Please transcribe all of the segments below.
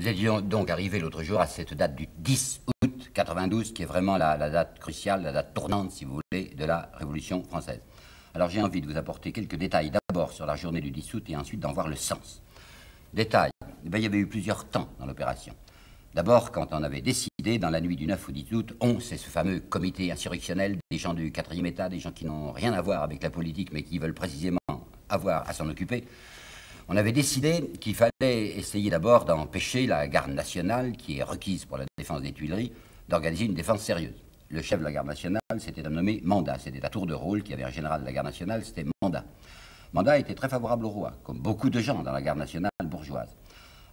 Nous étions donc arrivés l'autre jour à cette date du 10 août 92, qui est vraiment la, date cruciale, la date tournante, si vous voulez, de la Révolution française. Alors j'ai envie de vous apporter quelques détails d'abord sur la journée du 10 août et ensuite d'en voir le sens. Détail, eh il y avait eu plusieurs temps dans l'opération. D'abord, quand on avait décidé, dans la nuit du 9 au 10 août, on, c'est ce fameux comité insurrectionnel des gens du quatrième État, des gens qui n'ont rien à voir avec la politique, mais qui veulent précisément avoir à s'en occuper, on avait décidé qu'il fallait essayer d'abord d'empêcher la garde nationale, qui est requise pour la défense des Tuileries, d'organiser une défense sérieuse. Le chef de la garde nationale, c'était nommé Mandat. C'était à tour de rôle qu'il y avait un général de la garde nationale, c'était Mandat. Mandat était très favorable au roi, comme beaucoup de gens dans la garde nationale bourgeoise.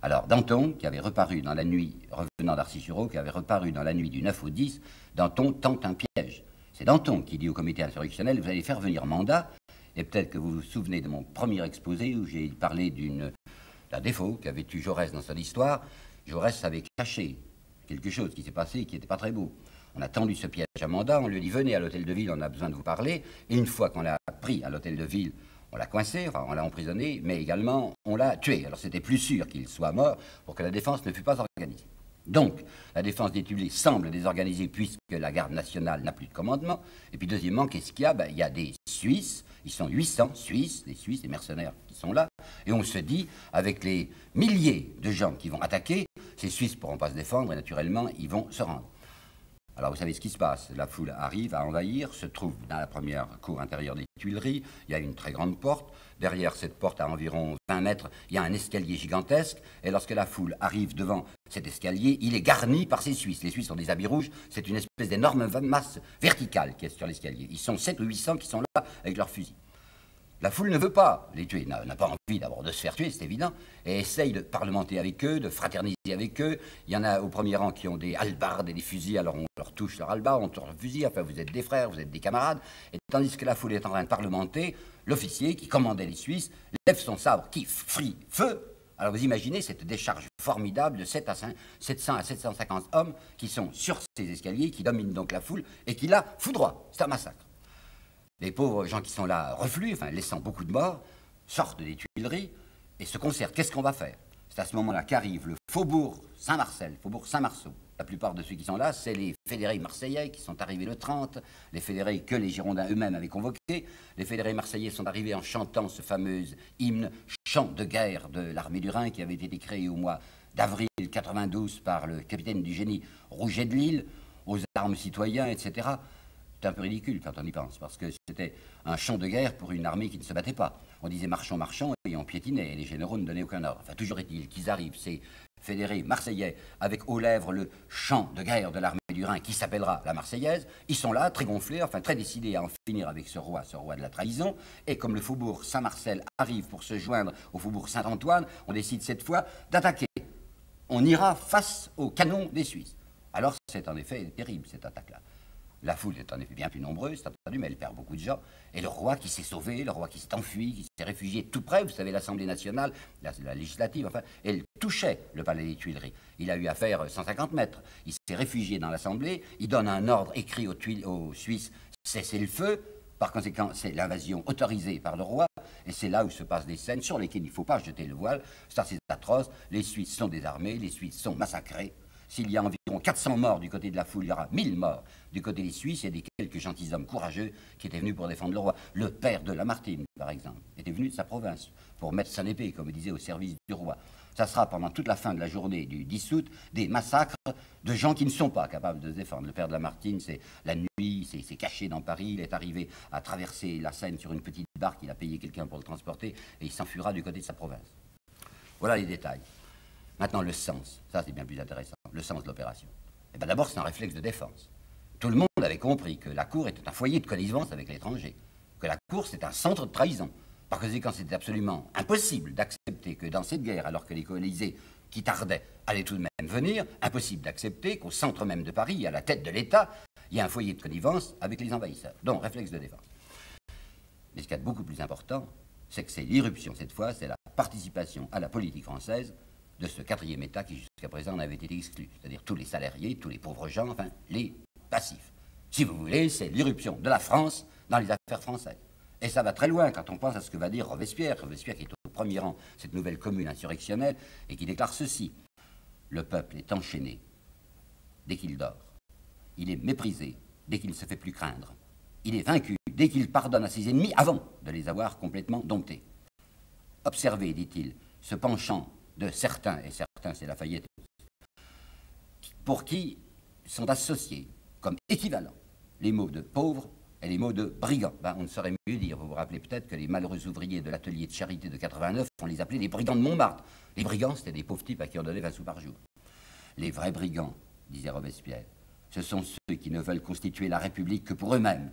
Alors, Danton, qui avait reparu dans la nuit, revenant d'Arcy-sur-Eau, qui avait reparu dans la nuit du 9 au 10, Danton tente un piège. C'est Danton qui dit au comité insurrectionnel Vous allez faire venir Mandat, et peut-être que vous vous souvenez de mon premier exposé où j'ai parlé d'un défaut qu'avait eu Jaurès dans son histoire. Jaurès avait caché quelque chose qui s'est passé qui n'était pas très beau. On a tendu ce piège à mandat, on lui a dit venez à l'hôtel de ville, on a besoin de vous parler. Et une fois qu'on l'a pris à l'hôtel de ville, on l'a coincé, enfin on l'a emprisonné, mais également on l'a tué. Alors c'était plus sûr qu'il soit mort pour que la défense ne fût pas organisée. Donc, la défense des Tuileries semble désorganisée puisque la garde nationale n'a plus de commandement. Et puis, deuxièmement, qu'est-ce qu'il y a? Ben, Il y a des Suisses, ils sont 800 Suisses, des Suisses, des mercenaires qui sont là. Et on se dit, avec les milliers de gens qui vont attaquer, ces Suisses ne pourront pas se défendre et naturellement, ils vont se rendre. Alors vous savez ce qui se passe. La foule arrive à envahir, se trouve dans la première cour intérieure des Tuileries. Il y a une très grande porte. Derrière cette porte, à environ 20 mètres, il y a un escalier gigantesque. Et lorsque la foule arrive devant cet escalier, il est garni par ces Suisses. Les Suisses ont des habits rouges. C'est une espèce d'énorme masse verticale qui est sur l'escalier. Ils sont 7 ou 800 qui sont là avec leurs fusils. La foule ne veut pas les tuer, n'a pas envie d'abord de se faire tuer, c'est évident, et essaye de parlementer avec eux, de fraterniser avec eux. Il y en a au premier rang qui ont des halbardes et des fusils, alors on leur touche leur halbarde, on touche leur fusil, enfin vous êtes des frères, vous êtes des camarades. Et tandis que la foule est en train de parlementer, l'officier qui commandait les Suisses lève son sabre qui frit feu. Alors vous imaginez cette décharge formidable de 700 à 750 hommes qui sont sur ces escaliers, qui dominent donc la foule et qui la foudroient. C'est un massacre. Les pauvres gens qui sont là refluent, enfin, laissant beaucoup de morts, sortent des Tuileries et se concertent. Qu'est-ce qu'on va faire? C'est à ce moment-là qu'arrive le faubourg Saint-Marcel, faubourg Saint-Marceau. La plupart de ceux qui sont là, c'est les fédérés marseillais qui sont arrivés le 30, les fédérés que les Girondins eux-mêmes avaient convoqués. Les fédérés marseillais sont arrivés en chantant ce fameux hymne chant de guerre de l'armée du Rhin qui avait été créé au mois d'avril 92 par le capitaine du génie Rouget de Lille, aux armes citoyens, etc. C'est un peu ridicule quand on y pense, parce que c'était un champ de guerre pour une armée qui ne se battait pas. On disait marchons, marchons, et on piétinait, et les généraux ne donnaient aucun ordre. Enfin, toujours est-il qu'ils arrivent, ces fédérés marseillais, avec aux lèvres le champ de guerre de l'armée du Rhin qui s'appellera la Marseillaise. Ils sont là, très gonflés, enfin très décidés à en finir avec ce roi, ce roi de la trahison. Et comme le faubourg Saint-Marcel arrive pour se joindre au faubourg Saint-Antoine, on décide cette fois d'attaquer. On ira face au canon des Suisses. Alors c'est en effet terrible cette attaque-là. La foule est en effet bien plus nombreuse, entendu, mais elle perd beaucoup de gens. Et le roi qui s'est sauvé, le roi qui s'est enfui, qui s'est réfugié tout près, vous savez, l'Assemblée nationale, la, législative, enfin, elle touchait le palais des Tuileries. Il a eu à faire 150 mètres. Il s'est réfugié dans l'Assemblée, il donne un ordre écrit aux, aux Suisses, cessez le feu. Par conséquent, c'est l'invasion autorisée par le roi, et c'est là où se passent des scènes sur lesquelles il ne faut pas jeter le voile. Ça, c'est atroce. Les Suisses sont désarmés, les Suisses sont massacrés. S'il y a environ 400 morts du côté de la foule, il y aura 1000 morts du côté des Suisses. Il y a des quelques gentilshommes courageux qui étaient venus pour défendre le roi. Le père de Lamartine, par exemple, était venu de sa province pour mettre son épée, comme il disait, au service du roi. Ça sera pendant toute la fin de la journée du 10 août des massacres de gens qui ne sont pas capables de se défendre. Le père de Lamartine, c'est la nuit, c'est caché dans Paris, il est arrivé à traverser la Seine sur une petite barque, il a payé quelqu'un pour le transporter et il s'enfuira du côté de sa province. Voilà les détails. Maintenant, le sens, ça c'est bien plus intéressant, le sens de l'opération. Eh bien, D'abord, c'est un réflexe de défense. Tout le monde avait compris que la Cour était un foyer de connivence avec l'étranger, que la Cour c'était un centre de trahison. Par conséquent, c'était absolument impossible d'accepter que dans cette guerre, alors que les coalisés qui tardaient allaient tout de même venir, impossible d'accepter qu'au centre même de Paris, à la tête de l'État, il y ait un foyer de connivence avec les envahisseurs. Donc, réflexe de défense. Mais ce qui est beaucoup plus important, c'est que c'est l'irruption cette fois, c'est la participation à la politique française de ce quatrième État qui jusqu'à présent en avait été exclu, c'est-à-dire tous les salariés, tous les pauvres gens, enfin les passifs. Si vous voulez, c'est l'irruption de la France dans les affaires françaises. Et ça va très loin quand on pense à ce que va dire Robespierre, Robespierre qui est au premier rang, cette nouvelle commune insurrectionnelle, et qui déclare ceci. le peuple est enchaîné dès qu'il dort. Il est méprisé dès qu'il ne se fait plus craindre. Il est vaincu dès qu'il pardonne à ses ennemis avant de les avoir complètement domptés. Observez, dit-il, ce penchant de certains, et certains c'est Lafayette, pour qui sont associés comme équivalents les mots de pauvre et les mots de brigand. Ben, on ne saurait mieux dire. Vous vous rappelez peut-être que les malheureux ouvriers de l'atelier de charité de 89, on les appelait les brigands de Montmartre. Les brigands, c'était des pauvres types à qui on donnait 20 sous par jour. Les vrais brigands, disait Robespierre, ce sont ceux qui ne veulent constituer la République que pour eux-mêmes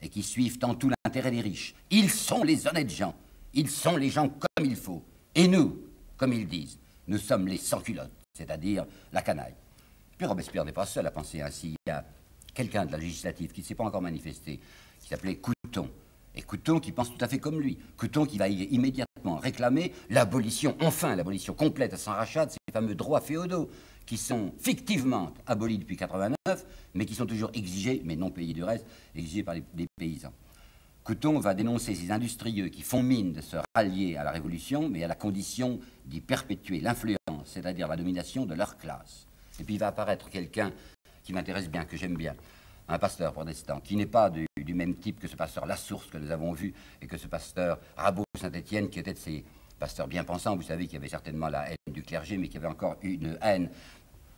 et qui suivent en tout l'intérêt des riches. Ils sont les honnêtes gens. Ils sont les gens comme il faut. Et nous, comme ils disent, nous sommes les sans-culottes, c'est-à-dire la canaille. Puis Robespierre n'est pas seul à penser ainsi. Il y a quelqu'un de la législative qui ne s'est pas encore manifesté, qui s'appelait Couton. Et Couton qui pense tout à fait comme lui. Couton qui va immédiatement réclamer l'abolition, enfin l'abolition complète sans rachat de ces fameux droits féodaux qui sont fictivement abolis depuis 89, mais qui sont toujours exigés, mais non payés du reste, exigés par les, paysans. Couton va dénoncer ces industrieux qui font mine de se rallier à la Révolution, mais à la condition d'y perpétuer l'influence, c'est-à-dire la domination de leur classe. Et puis il va apparaître quelqu'un qui m'intéresse bien, que j'aime bien, un pasteur protestant, qui n'est pas du, même type que ce pasteur La Source que nous avons vu, et que ce pasteur Rabot Saint-Étienne, qui était de ces pasteurs bien pensants, vous savez, qui avait certainement la haine du clergé, mais qui avait encore une haine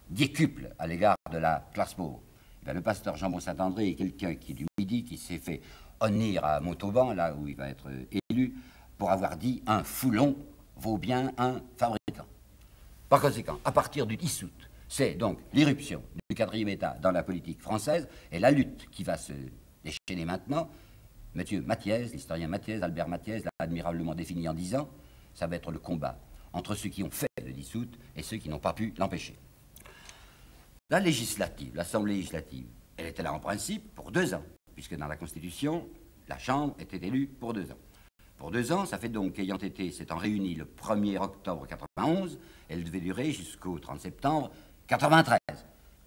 décuple à l'égard de la classe pauvre. Eh le pasteur Jean-Bon Saint-André est quelqu'un qui du Midi, qui s'est fait honnir à Montauban, là où il va être élu, pour avoir dit un foulon vaut bien un fabricant. Par conséquent, à partir du 10 août, c'est donc l'irruption du quatrième État dans la politique française et la lutte qui va se déchaîner maintenant. Monsieur Mathiez, l'historien Mathiez, Albert Mathiez, l'a admirablement défini en disant ça va être le combat entre ceux qui ont fait le 10 août et ceux qui n'ont pas pu l'empêcher. La législative, l'Assemblée législative, elle était là en principe pour deux ans, puisque dans la Constitution, la Chambre était élue pour deux ans. Pour deux ans, ça fait donc qu'ayant été s'étant réunie le 1er octobre 91, elle devait durer jusqu'au 30 septembre 93.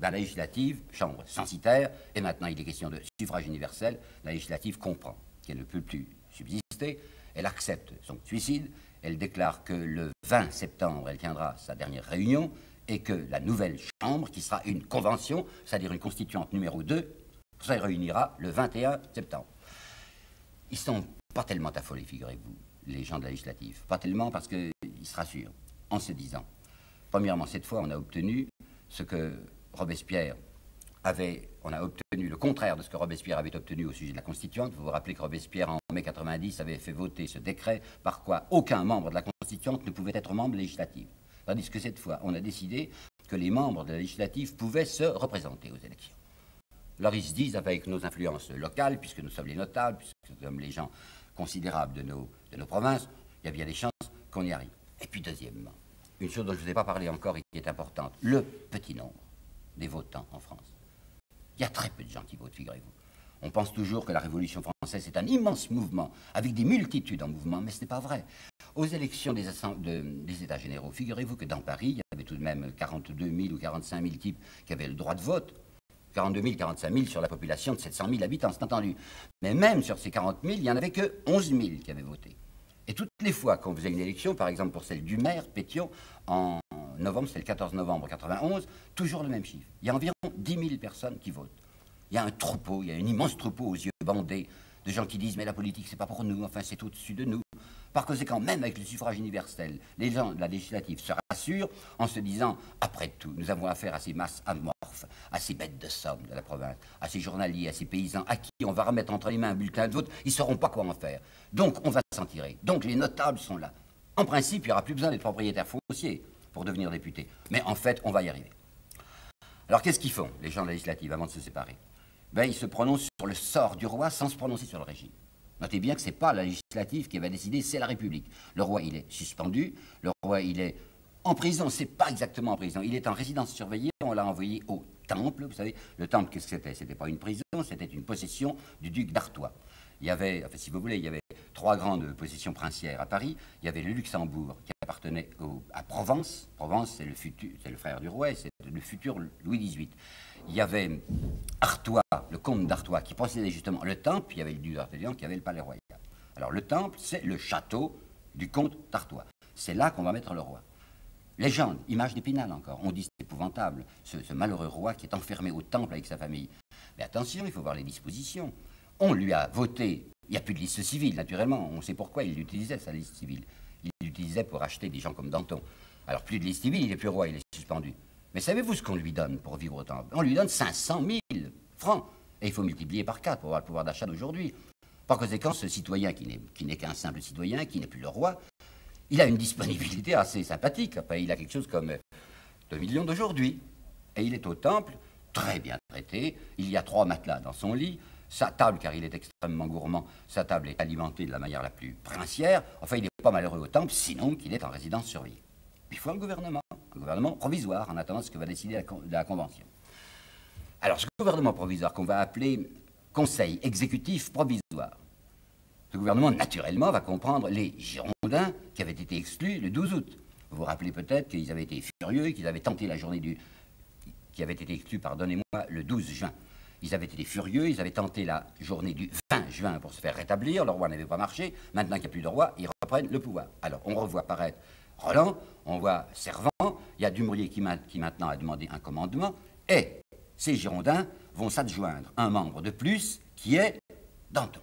La législative, chambre censitaire, et maintenant il est question de suffrage universel, la législative comprend qu'elle ne peut plus subsister, elle accepte son suicide, elle déclare que le 20 septembre, elle tiendra sa dernière réunion, et que la nouvelle chambre, qui sera une convention, c'est-à-dire une constituante numéro 2, se réunira le 21 septembre. Ils sont pas tellement affolés, figurez-vous, les gens de la législative. Pas tellement parce qu'ils se rassurent en se disant, premièrement, cette fois, on a obtenu ce que Robespierre avait, on a obtenu le contraire de ce que Robespierre avait obtenu au sujet de la Constituante. Vous vous rappelez que Robespierre, en mai 90, avait fait voter ce décret par quoi aucun membre de la Constituante ne pouvait être membre législatif. Tandis que cette fois, on a décidé que les membres de la législative pouvaient se représenter aux élections. Alors ils se disent, avec nos influences locales, puisque nous sommes les notables, puisque nous sommes les gens considérables de nos, provinces, il y a bien des chances qu'on y arrive. Et puis deuxièmement, une chose dont je ne vous ai pas parlé encore et qui est importante, le petit nombre des votants en France. Il y a très peu de gens qui votent, figurez-vous. On pense toujours que la Révolution française est un immense mouvement, avec des multitudes en mouvement, mais ce n'est pas vrai. Aux élections des, des États généraux, figurez-vous que dans Paris, il y avait tout de même 42 000 ou 45 000 types qui avaient le droit de vote. 42 000, 45 000 sur la population de 700 000 habitants, c'est entendu. Mais même sur ces 40 000, il n'y en avait que 11 000 qui avaient voté. Et toutes les fois qu'on faisait une élection, par exemple pour celle du maire, Pétion, en novembre, c'est le 14 novembre 91, toujours le même chiffre. Il y a environ 10 000 personnes qui votent. Il y a un troupeau, il y a un immense troupeau aux yeux bandés de gens qui disent mais la politique c'est pas pour nous, enfin c'est au-dessus de nous. Par conséquent, même avec le suffrage universel, les gens de la législative se rassurent en se disant après tout, nous avons affaire à ces masses à ces bêtes de somme de la province, à ces journaliers, à ces paysans à qui on va remettre entre les mains un bulletin de vote, ils ne sauront pas quoi en faire. Donc on va s'en tirer. Donc les notables sont là. En principe, il n'y aura plus besoin d'être propriétaire foncier pour devenir député. Mais en fait, on va y arriver. Alors qu'est-ce qu'ils font, les gens de la législative, avant de se séparer? Ben, Ils se prononcent sur le sort du roi sans se prononcer sur le régime. Notez bien que ce n'est pas la législative qui va décider, c'est la République. Le roi, il est suspendu, le roi, il est en prison, c'est pas exactement en prison, il est en résidence surveillée, on l'a envoyé au temple, vous savez, le temple, qu'est-ce que c'était? C'était pas une prison, c'était une possession du duc d'Artois. Il y avait, enfin, si vous voulez, il y avait trois grandes possessions princières à Paris. Il y avait le Luxembourg qui appartenait à Provence. Provence, c'est le, futur, le frère du roi, c'est le futur Louis XVIII. Il y avait Artois, le comte d'Artois, qui possédait justement le temple, il y avait le duc d'Artois qui avait le palais royal. Alors le temple, c'est le château du comte d'Artois. C'est là qu'on va mettre le roi. Légende, image d'Épinal encore. On dit c'est épouvantable, ce, malheureux roi qui est enfermé au temple avec sa famille. Mais attention, il faut voir les dispositions. On lui a voté, il n'y a plus de liste civile, naturellement. On sait pourquoi il utilisait sa liste civile. Il l'utilisait pour acheter des gens comme Danton. Alors plus de liste civile, il n'est plus roi, il est suspendu. Mais savez-vous ce qu'on lui donne pour vivre au temple? On lui donne 500 000 francs. Et il faut multiplier par 4 pour avoir le pouvoir d'achat d'aujourd'hui. Par conséquent, ce citoyen qui n'est qu'un simple citoyen, qui n'est plus le roi, il a une disponibilité assez sympathique. il a quelque chose comme 2 millions d'aujourd'hui. Et il est au temple, très bien traité. Il y a trois matelas dans son lit. Sa table, car il est extrêmement gourmand, sa table est alimentée de la manière la plus princière. Enfin, il n'est pas malheureux au temple, sinon qu'il est en résidence surveillée. Il faut un gouvernement, un gouvernement provisoire, en attendant ce que va décider la, Convention. Alors, ce gouvernement provisoire qu'on va appeler Conseil exécutif provisoire, ce gouvernement, naturellement, va comprendre les Girondins qui avaient été exclus le 12 août. Vous vous rappelez peut-être qu'ils avaient été furieux, qu'ils avaient tenté la journée du... qui avait été exclu, pardonnez-moi, le 12 juin. Ils avaient été furieux, ils avaient tenté la journée du 20 juin pour se faire rétablir, le roi n'avait pas marché, maintenant qu'il n'y a plus de roi, ils reprennent le pouvoir. Alors, on revoit paraître Roland, on voit Servant, il y a Dumouriez qui, qui maintenant a demandé un commandement, et ces Girondins vont s'adjoindre un membre de plus qui est Danton.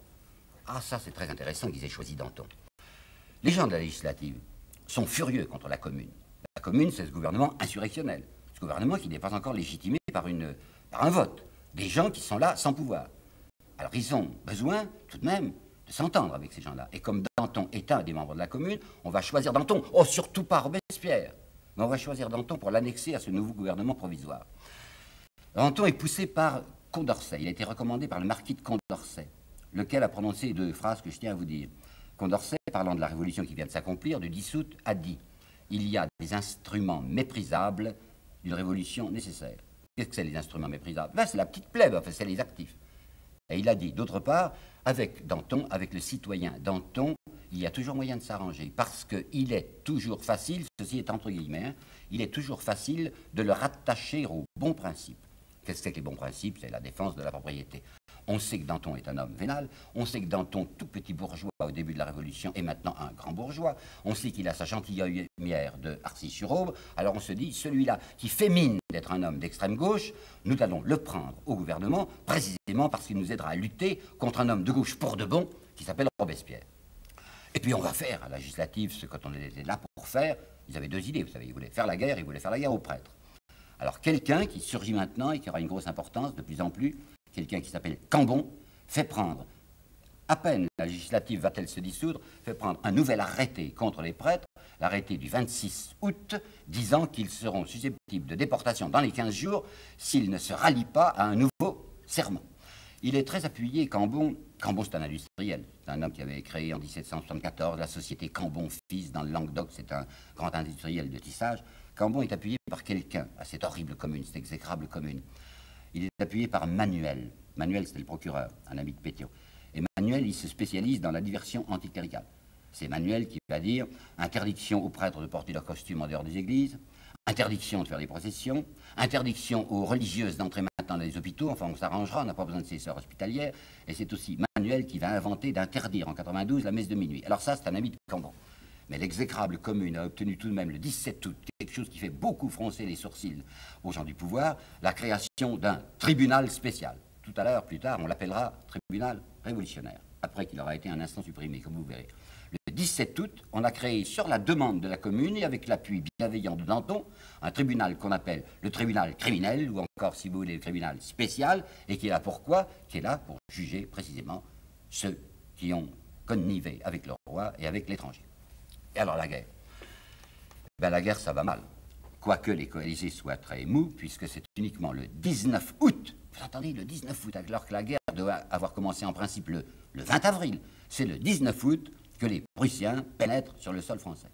Ah, ça, c'est très intéressant qu'ils aient choisi Danton. Les gens de la législative sont furieux contre la commune. La commune, c'est ce gouvernement insurrectionnel. Ce gouvernement qui n'est pas encore légitimé par, par un vote. Des gens qui sont là sans pouvoir. Alors, ils ont besoin, tout de même, de s'entendre avec ces gens-là. Et comme Danton est un des membres de la commune, on va choisir Danton. Oh, surtout pas Robespierre. Mais on va choisir Danton pour l'annexer à ce nouveau gouvernement provisoire. Danton est poussé par Condorcet. Il a été recommandé par le marquis de Condorcet lequel a prononcé deux phrases que je tiens à vous dire. Condorcet, parlant de la révolution qui vient de s'accomplir, du 10 août, a dit Il y a des instruments méprisables d'une révolution nécessaire. Qu'est-ce que c'est les instruments méprisables? Ben, C'est la petite plèbe, enfin, c'est les actifs. Et il a dit, d'autre part, avec Danton, avec le citoyen Danton, il y a toujours moyen de s'arranger, parce qu'il est toujours facile, ceci est entre guillemets, hein, il est toujours facile de le rattacher aux bons principes. Qu'est-ce que c'est que les bons principes? C'est la défense de la propriété. On sait que Danton est un homme vénal, on sait que Danton, tout petit bourgeois au début de la Révolution, est maintenant un grand bourgeois, on sait qu'il a sa gentilhommière de Arcis-sur-Aube, alors on se dit, celui-là qui fait mine d'être un homme d'extrême gauche, nous allons le prendre au gouvernement, précisément parce qu'il nous aidera à lutter contre un homme de gauche pour de bon, qui s'appelle Robespierre. Et puis on va faire à la législative ce qu'on était là pour faire. Ils avaient deux idées, vous savez, ils voulaient faire la guerre, ils voulaient faire la guerre aux prêtres. Alors quelqu'un qui surgit maintenant et qui aura une grosse importance de plus en plus, quelqu'un qui s'appelle Cambon, fait prendre, à peine la législative va-t-elle se dissoudre, fait prendre un nouvel arrêté contre les prêtres, l'arrêté du 26 août, disant qu'ils seront susceptibles de déportation dans les 15 jours s'ils ne se rallient pas à un nouveau serment. Il est très appuyé, Cambon. Cambon, c'est un industriel. C'est un homme qui avait créé en 1774 la société Cambon-Fils dans le Languedoc. C'est un grand industriel de tissage. Cambon est appuyé par quelqu'un à cette horrible commune, cette exécrable commune. Il est appuyé par Manuel. Manuel, c'était le procureur, un ami de Pétion. Et Manuel, il se spécialise dans la diversion anticléricale. C'est Manuel qui va dire interdiction aux prêtres de porter leur costume en dehors des églises, interdiction de faire des processions, interdiction aux religieuses d'entrer maintenant dans les hôpitaux, enfin on s'arrangera, on n'a pas besoin de ces sœurs hospitalières, et c'est aussi Manuel qui va inventer d'interdire en 92 la messe de minuit. Alors ça, c'est un ami de Cambon. Mais l'exécrable commune a obtenu tout de même le 17 août quelque chose qui fait beaucoup froncer les sourcils aux gens du pouvoir, la création d'un tribunal spécial. Tout à l'heure, plus tard, on l'appellera tribunal révolutionnaire, après qu'il aura été un instant supprimé, comme vous verrez. Le 17 août, on a créé sur la demande de la commune et avec l'appui bienveillant de Danton, un tribunal qu'on appelle le tribunal criminel, ou encore, si vous voulez, le tribunal spécial, et qui est là pourquoi? Qui est là pour juger précisément ceux qui ont connivé avec le roi et avec l'étranger. Et alors la guerre? Ben, La guerre, ça va mal. Quoique les coalisés soient très mous, puisque c'est uniquement le 19 août, vous entendez, le 19 août, alors que la guerre doit avoir commencé en principe le, 20 avril, c'est le 19 août que les Prussiens pénètrent sur le sol français.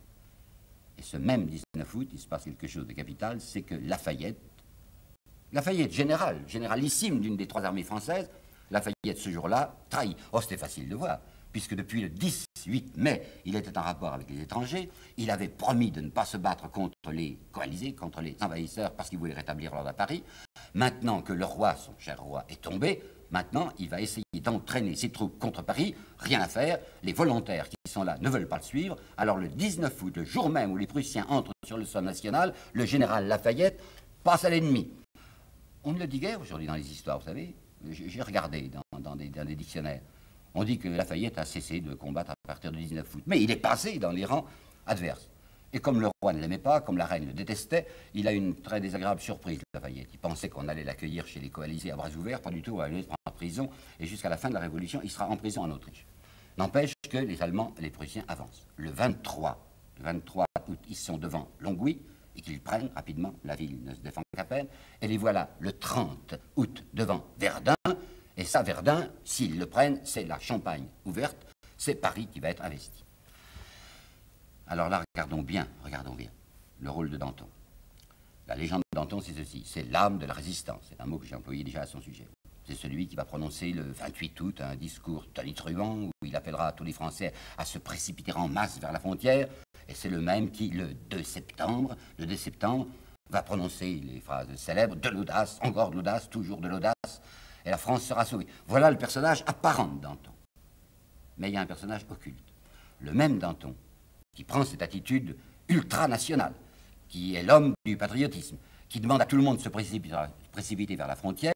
Et ce même 19 août, il se passe quelque chose de capital, c'est que Lafayette, Lafayette, général, généralissime d'une des trois armées françaises, Lafayette ce jour-là trahit. Oh, c'était facile de voir puisque depuis le 18 mai, il était en rapport avec les étrangers. Il avait promis de ne pas se battre contre les coalisés, contre les envahisseurs, parce qu'il voulait rétablir l'ordre à Paris. Maintenant que le roi, son cher roi, est tombé, maintenant il va essayer d'entraîner ses troupes contre Paris. Rien à faire. Les volontaires qui sont là ne veulent pas le suivre. Alors le 19 août, le jour même où les Prussiens entrent sur le sol national, le général Lafayette passe à l'ennemi. On ne le dit guère aujourd'hui dans les histoires, vous savez. J'ai regardé dans, dans, des, dictionnaires. On dit que Lafayette a cessé de combattre à partir du 19 août. Mais il est passé dans les rangs adverses. Et comme le roi ne l'aimait pas, comme la reine le détestait, il a une très désagréable surprise, Lafayette. Il pensait qu'on allait l'accueillir chez les coalisés à bras ouverts, pas du tout, on allait le prendre en prison, et jusqu'à la fin de la Révolution, il sera en prison en Autriche. N'empêche que les Allemands et les Prussiens avancent. Le 23, le 23 août, ils sont devant Longwy, et qu'ils prennent rapidement, la ville ne se défend qu'à peine, et les voilà le 30 août devant Verdun, et ça, Verdun, s'ils le prennent, c'est la Champagne ouverte, c'est Paris qui va être investi. Alors là, regardons bien, regardons bien le rôle de Danton. La légende de Danton, c'est ceci, c'est l'âme de la résistance. C'est un mot que j'ai employé déjà à son sujet. C'est celui qui va prononcer le 28 août un discours tonitruant où il appellera tous les Français à se précipiter en masse vers la frontière. Et c'est le même qui, le 2 septembre, le 2 septembre, va prononcer les phrases célèbres de l'audace, encore de l'audace, toujours de l'audace, et la France sera sauvée. Voilà le personnage apparent de Danton. Mais il y a un personnage occulte. Le même Danton, qui prend cette attitude ultranationale, qui est l'homme du patriotisme, qui demande à tout le monde de se précipiter vers la frontière,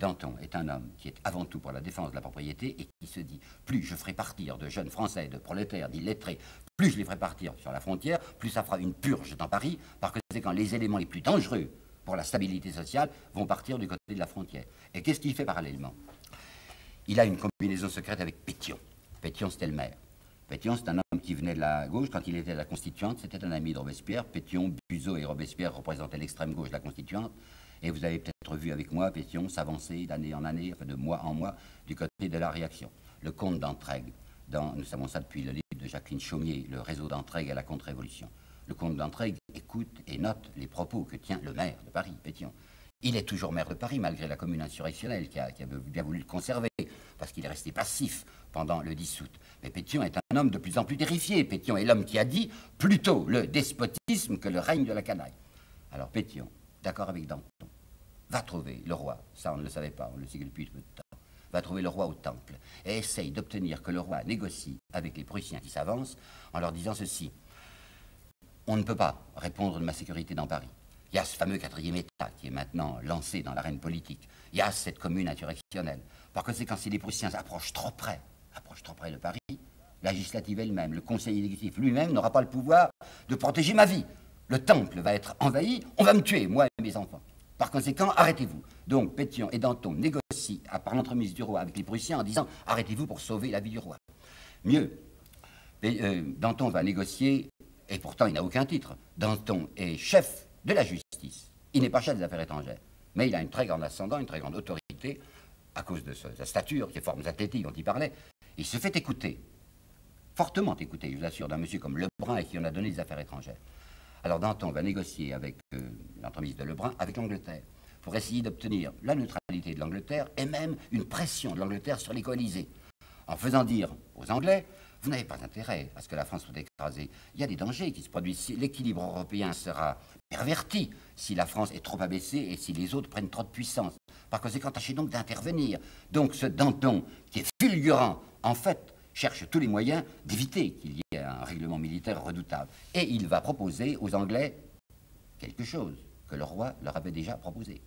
Danton est un homme qui est avant tout pour la défense de la propriété et qui se dit plus je ferai partir de jeunes Français, de prolétaires, d'illettrés, plus je les ferai partir sur la frontière, plus ça fera une purge dans Paris, parce que c'est quand les éléments les plus dangereux pour la stabilité sociale vont partir du côté de la frontière. Et qu'est-ce qu'il fait parallèlement? Il a une combinaison secrète avec Pétion. Pétion, c'était le maire. Pétion, c'est un homme qui venait de la gauche. Quand il était à la Constituante, c'était un ami de Robespierre. Pétion, Buzot et Robespierre représentaient l'extrême gauche de la Constituante. Et vous avez peut-être vu avec moi Pétion s'avancer d'année en année, enfin de mois en mois, du côté de la réaction. Le comte d'Entraigue, nous savons ça depuis le livre de Jacqueline Chaumier, le réseau d'Entraigue à la contre-révolution. Le comte d'Entraigue écoute et note les propos que tient le maire de Paris, Pétion. Il est toujours maire de Paris, malgré la commune insurrectionnelle qui a, bien voulu le conserver, parce qu'il est resté passif pendant le 10 août. Mais Pétion est un homme de plus en plus terrifié. Pétion est l'homme qui a dit plutôt le despotisme que le règne de la canaille. Alors Pétion, d'accord avec Danton, va trouver le roi, ça on ne le savait pas, on le sait depuis peu de temps, va trouver le roi au temple et essaye d'obtenir que le roi négocie avec les Prussiens qui s'avancent en leur disant ceci. On ne peut pas répondre de ma sécurité dans Paris. Il y a ce fameux quatrième État qui est maintenant lancé dans l'arène politique. Il y a cette commune insurrectionnelle. Par conséquent, si les Prussiens approchent trop près, approchent trop près de Paris, la législative elle-même, le conseil exécutif lui-même n'aura pas le pouvoir de protéger ma vie. Le temple va être envahi, on va me tuer, moi et mes enfants. Par conséquent, arrêtez-vous. Donc Pétion et Danton négocient par l'entremise du roi avec les Prussiens en disant arrêtez-vous pour sauver la vie du roi. Mieux, euh, Danton va négocier, et pourtant il n'a aucun titre. Danton est chef de la justice. Il n'est pas chef des affaires étrangères, mais il a une très grande ascendant, une très grande autorité, à cause de sa stature, ses formes athlétiques dont il parlait. Il se fait écouter, fortement écouter, je vous assure, d'un monsieur comme Lebrun et qui en a donné des affaires étrangères. Alors Danton va négocier avec euh, l'entremise de Lebrun, avec l'Angleterre, pour essayer d'obtenir la neutralité de l'Angleterre et même une pression de l'Angleterre sur les coalisés, en faisant dire aux Anglais vous n'avez pas intérêt à ce que la France soit écrasée. Il y a des dangers qui se produisent. L'équilibre européen sera perverti si la France est trop abaissée et si les autres prennent trop de puissance. Par conséquent, tâchez donc d'intervenir. Donc ce Danton, qui est fulgurant, en fait, cherche tous les moyens d'éviter qu'il y ait un règlement militaire redoutable. Et il va proposer aux Anglais quelque chose que le roi leur avait déjà proposé.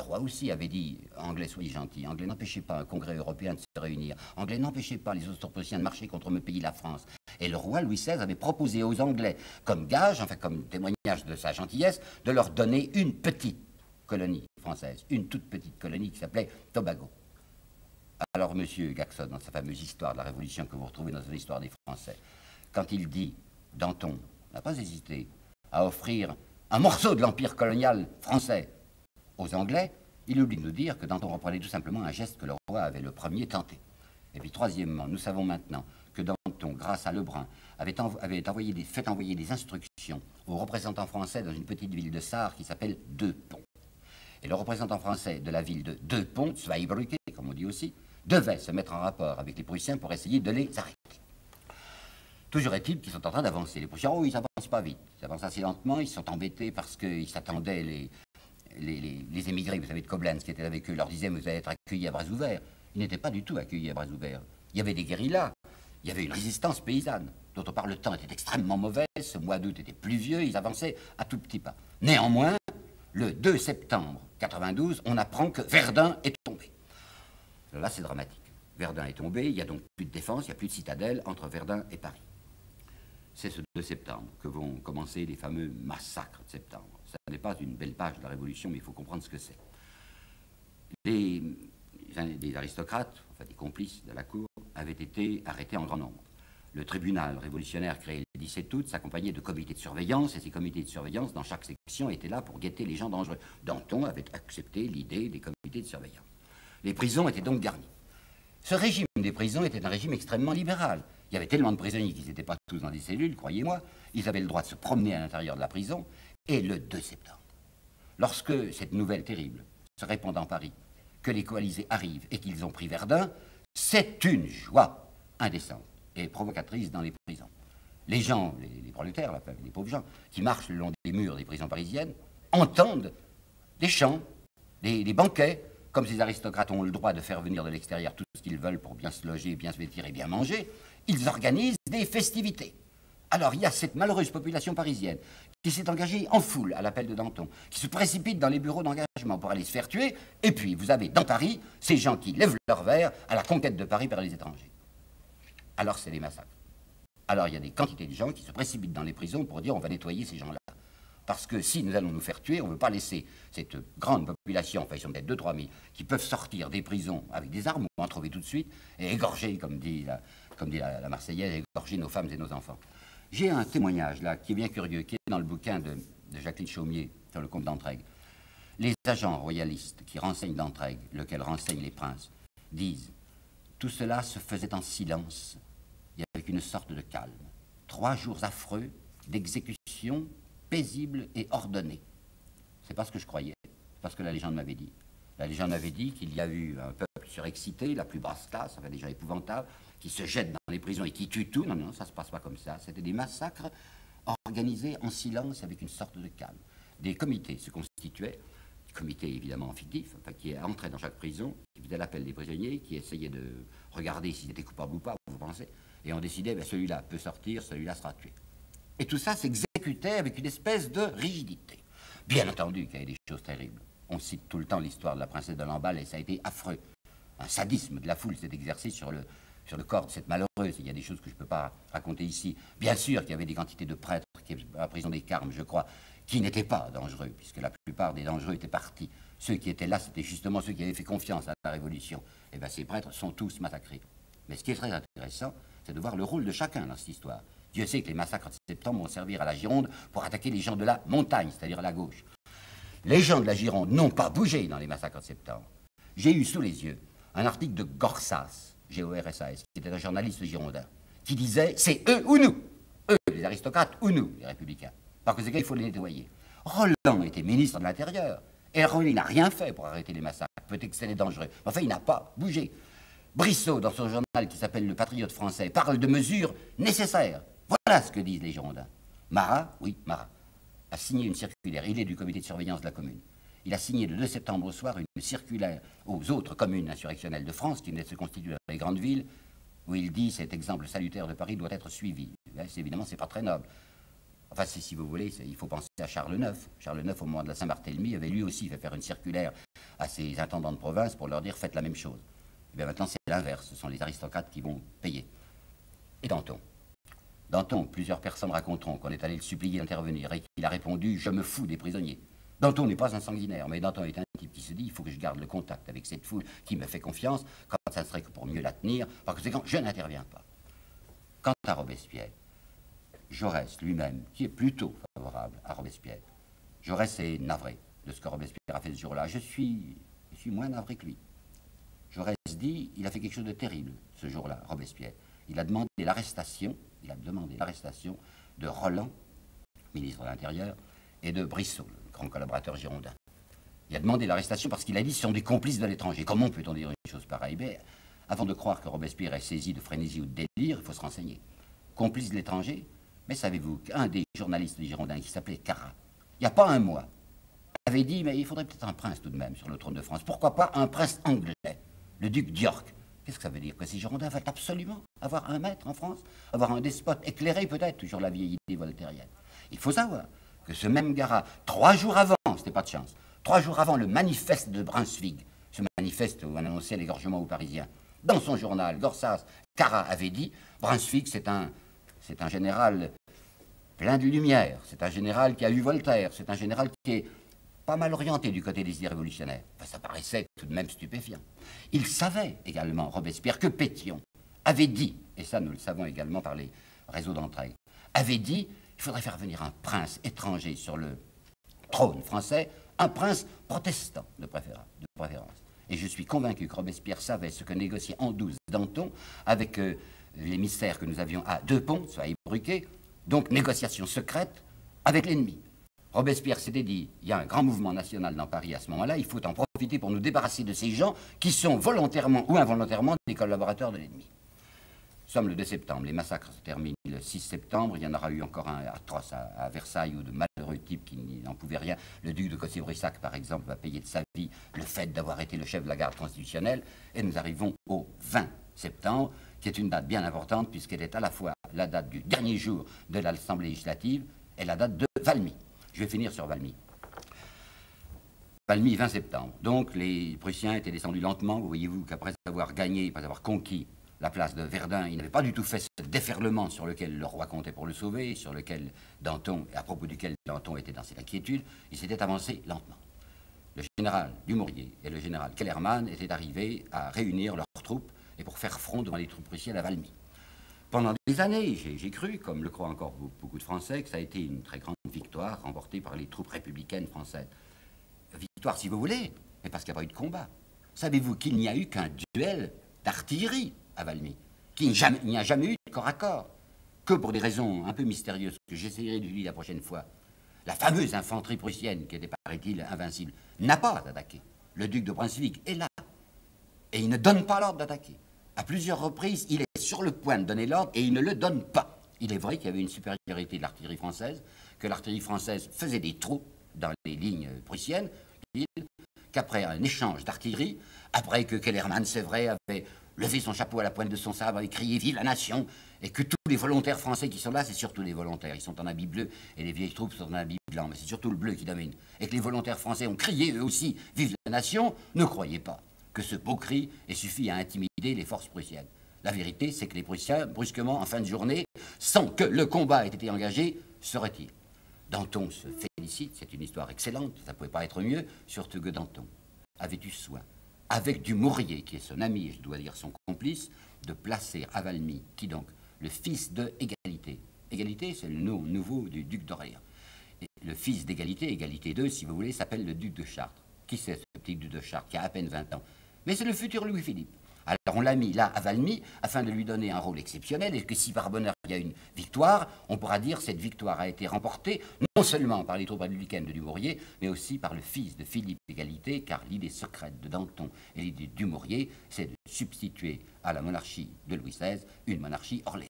Le roi aussi avait dit Anglais, soyez gentils. Anglais, n'empêchez pas un congrès européen de se réunir. Anglais, n'empêchez pas les Austro-Prussiens de marcher contre mon pays, la France. Et le roi Louis XVI avait proposé aux Anglais, comme gage, enfin comme témoignage de sa gentillesse, de leur donner une petite colonie française, une toute petite colonie qui s'appelait Tobago. Alors, monsieur Gaxon, dans sa fameuse histoire de la Révolution que vous retrouvez dans l'histoire des Français, quand il dit, Danton n'a pas hésité à offrir un morceau de l'empire colonial français aux Anglais, il oublie de nous dire que Danton reprenait tout simplement un geste que le roi avait le premier tenté. Et puis troisièmement, nous savons maintenant que Danton, grâce à Lebrun, avait, fait envoyer des instructions aux représentants français dans une petite ville de Sarre qui s'appelle Deux Ponts. Et le représentant français de la ville de Deux Ponts, Zweibrücke, comme on dit aussi, devait se mettre en rapport avec les Prussiens pour essayer de les arrêter. Toujours est-il qu'ils sont en train d'avancer. Les Prussiens, oh, ils n'avancent pas vite. Ils avancent assez lentement, ils sont embêtés parce qu'ils s'attendaient, les, les, émigrés, vous savez, de Koblenz, qui étaient avec eux, leur disaient, vous allez être accueillis à bras ouverts. Ils n'étaient pas du tout accueillis à bras ouverts. Il y avait des guérillas Il y avait une résistance paysanne. D'autre part, le temps était extrêmement mauvais, ce mois d'août était pluvieux, ils avançaient à tout petit pas. Néanmoins, le 2 septembre 92, on apprend que Verdun est tombé. Là, c'est dramatique. Verdun est tombé, il n'y a donc plus de défense, il n'y a plus de citadelle entre Verdun et Paris. C'est ce 2 septembre que vont commencer les fameux massacres de septembre. Ce n'est pas une belle page de la Révolution, mais il faut comprendre ce que c'est. Les, les aristocrates, enfin des complices de la cour, avaient été arrêtés en grand nombre. Le tribunal révolutionnaire créé le 17 août s'accompagnait de comités de surveillance, et ces comités de surveillance, dans chaque section, étaient là pour guetter les gens dangereux. Danton avait accepté l'idée des comités de surveillance. Les prisons étaient donc garnies. Ce régime des prisons était un régime extrêmement libéral. Il y avait tellement de prisonniers qu'ils n'étaient pas tous dans des cellules, croyez-moi. Ils avaient le droit de se promener à l'intérieur de la prison. Et le 2 septembre, lorsque cette nouvelle terrible se répand dans Paris, que les coalisés arrivent et qu'ils ont pris Verdun, c'est une joie indécente et provocatrice dans les prisons. Les gens, les, prolétaires, les pauvres gens, qui marchent le long des murs des prisons parisiennes, entendent des chants, des banquets, comme ces aristocrates ont le droit de faire venir de l'extérieur tout ce qu'ils veulent pour bien se loger, bien se vêtir et bien manger, ils organisent des festivités. Alors il y a cette malheureuse population parisienne qui s'est engagée en foule à l'appel de Danton, qui se précipite dans les bureaux d'engagement pour aller se faire tuer, et puis vous avez dans Paris ces gens qui lèvent leur verre à la conquête de Paris par les étrangers. Alors c'est des massacres. Alors il y a des quantités de gens qui se précipitent dans les prisons pour dire on va nettoyer ces gens-là. Parce que si nous allons nous faire tuer, on ne veut pas laisser cette grande population, enfin ils sont peut-être 2-3 000, qui peuvent sortir des prisons avec des armes, ou en trouver tout de suite, et égorger, comme dit la, comme dit la, Marseillaise, égorger nos femmes et nos enfants. J'ai un témoignage là qui est bien curieux, qui est dans le bouquin de, Jacqueline Chaumier sur le comte d'Entraigue. Les agents royalistes qui renseignent d'Entraigue, lequel renseigne les princes, disent Tout cela se faisait en silence et avec une sorte de calme. Trois jours affreux d'exécution paisible et ordonné. C'est pas ce que je croyais, c'est parce que la légende m'avait dit. La légende m'avait dit qu'il y a eu un peuple surexcité, la plus basse classe, enfin déjà épouvantable, qui se jette dans les prisons et qui tue tout. Non, non, ça se passe pas comme ça. C'était des massacres organisés en silence avec une sorte de calme. Des comités se constituaient, comités évidemment fictifs, qui entraient dans chaque prison, qui faisaient l'appel des prisonniers, qui essayaient de regarder s'ils étaient coupables ou pas, vous pensez, et on décidait, ben, celui-là peut sortir, celui-là sera tué. Et tout ça s'exécutait avec une espèce de rigidité. Bien entendu qu'il y avait des choses terribles. On cite tout le temps l'histoire de la princesse de Lamballe et ça a été affreux. Un sadisme de la foule s'est exercé sur le, sur le corps de cette malheureuse. Il y a des choses que je ne peux pas raconter ici. Bien sûr qu'il y avait des quantités de prêtres qui, à la prison des Carmes, je crois, qui n'étaient pas dangereux, puisque la plupart des dangereux étaient partis. Ceux qui étaient là, c'était justement ceux qui avaient fait confiance à la Révolution. Et eh bien ces prêtres sont tous massacrés. Mais ce qui est très intéressant, c'est de voir le rôle de chacun dans cette histoire. Dieu sait que les massacres de septembre vont servir à la Gironde pour attaquer les gens de la montagne, c'est-à-dire la gauche. Les gens de la Gironde n'ont pas bougé dans les massacres de septembre. J'ai eu sous les yeux un article de Gorsas, G-O-R-S-A-S, qui était un journaliste girondin, qui disait c'est eux ou nous. Eux, les aristocrates, ou nous, les républicains. Parce que c'est qu'il faut les nettoyer. Roland était ministre de l'Intérieur. Et Roland n'a rien fait pour arrêter les massacres. Peut-être que c'était dangereux. Enfin, il n'a pas bougé. Brissot, dans son journal qui s'appelle Le Patriote français, parle de mesures nécessaires voilà ce que disent les Girondins. Marat, oui, Marat, a signé une circulaire. Il est du comité de surveillance de la commune. Il a signé le 2 septembre au soir une circulaire aux autres communes insurrectionnelles de France qui venaient de se constituer dans les grandes villes, où il dit cet exemple salutaire de Paris doit être suivi. Évidemment, c'est pas très noble. Enfin, si vous voulez, il faut penser à Charles IX. Charles IX, au moment de la Saint-Barthélemy, avait lui aussi fait faire une circulaire à ses intendants de province pour leur dire faites la même chose. Et bien maintenant, c'est l'inverse. Ce sont les aristocrates qui vont payer. Et Danton Danton, plusieurs personnes raconteront qu'on est allé le supplier d'intervenir et qu'il a répondu Je me fous des prisonniers. Danton n'est pas un sanguinaire, mais Danton est un type qui se dit Il faut que je garde le contact avec cette foule qui me fait confiance, quand ça serait que pour mieux la tenir, par conséquent, je n'interviens pas. Quant à Robespierre, Jaurès lui-même, qui est plutôt favorable à Robespierre, Jaurès est navré de ce que Robespierre a fait ce jour-là. Je suis, je suis moins navré que lui. Jaurès dit Il a fait quelque chose de terrible ce jour-là, Robespierre. Il a demandé l'arrestation il a demandé l'arrestation de Roland, ministre de l'Intérieur, et de Brissot, grand collaborateur girondin. Il a demandé l'arrestation parce qu'il a dit ce sont des complices de l'étranger. Comment peut-on dire une chose pareille? Ben, Avant de croire que Robespierre est saisi de frénésie ou de délire, il faut se renseigner. Complice de l'étranger? Mais savez-vous qu'un des journalistes girondins, qui s'appelait Cara, il n'y a pas un mois, avait dit mais il faudrait peut-être un prince tout de même sur le trône de France. Pourquoi pas un prince anglais, le duc d'York? Qu'est-ce que ça veut dire Que ces Girondins veulent absolument avoir un maître en France, avoir un despote éclairé peut-être, toujours la vieille idée voltairienne? Il faut savoir ce même Garat, trois jours avant, c'était pas de chance, trois jours avant le manifeste de Brunswick, ce manifeste où on annonçait l'égorgement aux Parisiens, dans son journal, Gorsas, Cara avait dit Brunswick, c'est un, général plein de lumière, c'est un général qui a eu Voltaire, c'est un général qui est pas mal orienté du côté des idées révolutionnaires. ça paraissait tout de même stupéfiant. Il savait également, Robespierre, que Pétion avait dit, et ça nous le savons également par les réseaux d'entrailles, avait dit il faudrait faire venir un prince étranger sur le trône français, un prince protestant de préférence. Et je suis convaincu que Robespierre savait ce que négociait en douze Danton avec euh, les mystères que nous avions à Deux Ponts, soit ébruqué, donc négociation secrète avec l'ennemi. Robespierre s'était dit, il y a un grand mouvement national dans Paris à ce moment-là, il faut en profiter pour nous débarrasser de ces gens qui sont volontairement ou involontairement des collaborateurs de l'ennemi. Sommes le 2 septembre, les massacres se terminent le 6 septembre, il y en aura eu encore un atroce à, Versailles où de malheureux types qui n'en pouvaient rien. Le duc de Cossé-Brissac, par exemple, va payer de sa vie le fait d'avoir été le chef de la garde constitutionnelle, et nous arrivons au 20 septembre, qui est une date bien importante puisqu'elle est à la fois la date du dernier jour de l'Assemblée législative et la date de Valmy. Je vais finir sur Valmy. Valmy, 20 septembre. Donc les Prussiens étaient descendus lentement. Vous voyez-vous qu'après avoir gagné, après avoir conquis la place de Verdun, ils n'avaient pas du tout fait ce déferlement sur lequel le roi comptait pour le sauver, sur lequel Danton, à propos duquel Danton était dans cette inquiétude. Ils s'étaient avancés lentement. Le général Dumouriez et le général Kellermann étaient arrivés à réunir leurs troupes et pour faire front devant les troupes prussiennes à Valmy. Pendant des années, j'ai cru, comme le croient encore beaucoup de Français, que ça a été une très grande victoire remportée par les troupes républicaines françaises. Victoire, si vous voulez, mais parce qu'il n'y a pas eu de combat. Savez-vous qu'il n'y a eu qu'un duel d'artillerie? Qu'il n'y a jamais eu de corps à corps Que pour des raisons un peu mystérieuses que j'essaierai de lui la prochaine fois, la fameuse infanterie prussienne, qui était, paraît-il, invincible, n'a pas attaqué. Le duc de Brunswick est là. Et il ne donne pas l'ordre d'attaquer. À plusieurs reprises, il est sur le point de donner l'ordre et il ne le donne pas. Il est vrai qu'il y avait une supériorité de l'artillerie française, que l'artillerie française faisait des trous dans les lignes prussiennes, qu'après un échange d'artillerie, après que Kellermann, c'est vrai, avait levé son chapeau à la pointe de son sabre et crié Vive la nation et que tous les volontaires français qui sont là, c'est surtout les volontaires. Ils sont en habit bleu et les vieilles troupes sont en habit blanc, mais c'est surtout le bleu qui domine. Et que les volontaires français ont crié eux aussi Vive la nation, ne croyez pas que ce beau cri ait suffi à intimider les forces prussiennes. La vérité, c'est que les Prussiens, brusquement, en fin de journée, sans que le combat ait été engagé, se retirent. Danton se félicite, c'est une histoire excellente, ça ne pouvait pas être mieux, surtout que Danton avait eu soin, avec Dumouriez, qui est son ami je dois dire son complice, de placer à qui donc, le fils de Égalité. Égalité, c'est le nom nouveau du duc d'Orléans. Le fils d'Égalité, Égalité 2, si vous voulez, s'appelle le duc de Chartres. Qui c'est ce petit duc de Chartres qui a à peine 20 ans? Mais c'est le futur Louis-Philippe. Alors on l'a mis là à Valmy afin de lui donner un rôle exceptionnel et que si par bonheur il y a une victoire, on pourra dire cette victoire a été remportée non seulement par les troupes républicaines de Dumouriez, mais aussi par le fils de Philippe d'égalité, car l'idée secrète de Danton et l'idée de Dumouriez, c'est de substituer à la monarchie de Louis XVI une monarchie orléans.